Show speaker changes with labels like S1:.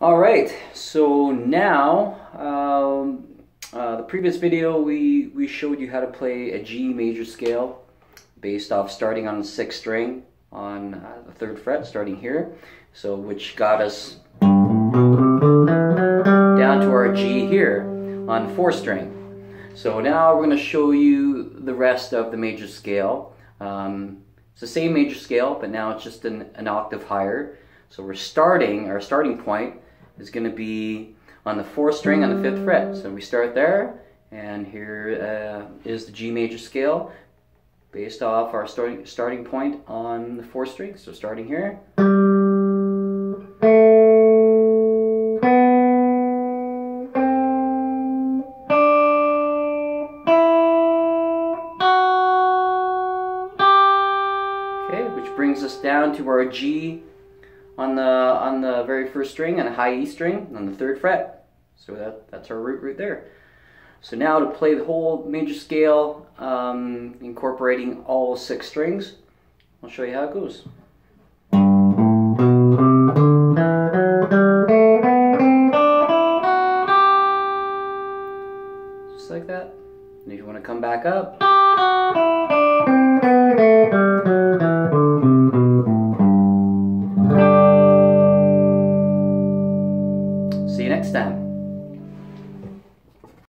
S1: All right, so now, um, uh, the previous video we, we showed you how to play a G major scale based off starting on the sixth string on uh, the third fret, starting here. So which got us down to our G here on fourth string. So now we're going to show you the rest of the major scale. Um, it's the same major scale, but now it's just an, an octave higher. So we're starting, our starting point is going to be on the fourth string on the fifth fret. So we start there, and here uh, is the G major scale based off our starting, starting point on the fourth string. So starting here. Okay, which brings us down to our G on the on the very first string and a high E string on the third fret. So that, that's our root root there. So now to play the whole major scale, um, incorporating all six strings, I'll show you how it goes. Just like that. And if you want to come back up, next time.